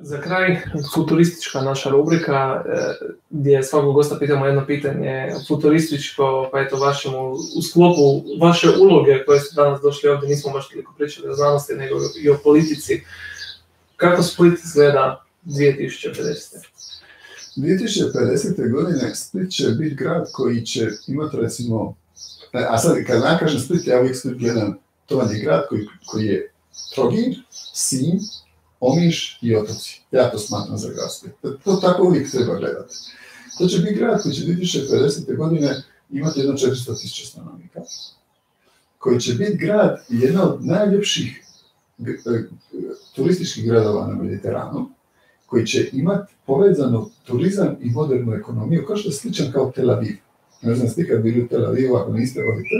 Za kraj, futuristička naša rubrika, e, gdje svakog gosta pitamo jedno pitanje futurističko, pa eto vašemu, u sklopu vaše uloge koje ste danas došli ovdje, nismo baš toliko pričali o znanosti, nego i o politici. Kako Split izgleda 2050. 2050. godine Split će biti grad koji će imati recimo, e, a sad kad ja kažem Split, ja uvijek Split gledam, to je grad koji, koji je Trogir, Sinj, Omiš i Otoci. Ja to smatram za grad Split. To tako uvijek treba gledati. To će biti grad koji će 2050. godine imati jedno 400.000 stanovnika, koji će biti grad jedna od najljepših e, turističkih gradova na Mediteranu, koji će imati povezano turizam i modernu ekonomiju, kao što je sličan kao Tel Aviv. Ne znam, ste kad bili u Tel Avivu, ako niste volite.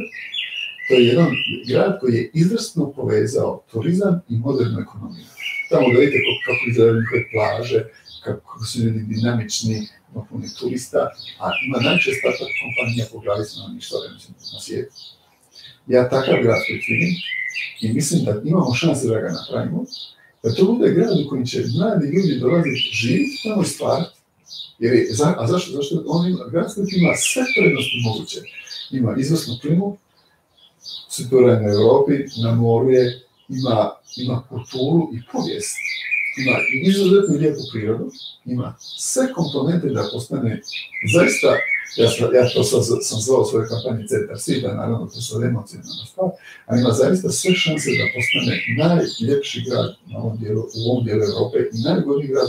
To je jedan grad koji je izvrsno povezao turizam i modernu ekonomiju. Tamo da vidite kako izgledaju njihove plaže, kako su ljudi dinamični, puno turista, a ima najviše startup kompanija po glavi stanovništva na svijetu. Ja takav grad vidim i mislim da imamo šanse da ga napravimo, da to bude grad u kojem će mladi ljudi dolaziti živjeti tamo i stvarati. Jer je, a zašto? Zašto on ima, grad ima sve prednosti moguće. Ima izvrsnu klimu, situacija na Europi, na moru je, ima, ima kulturu i povijest. Ima izuzetno lijepu prirodu, ima sve komponente da postane zaista ja, sam, ja to sam, sam zvao svoje kampanje Centar Svita, naravno to su emocionalna stvar, ali ima zaista sve šanse da postane najljepši grad na ovom dijelu, u ovom dijelu Europe i najgodniji grad.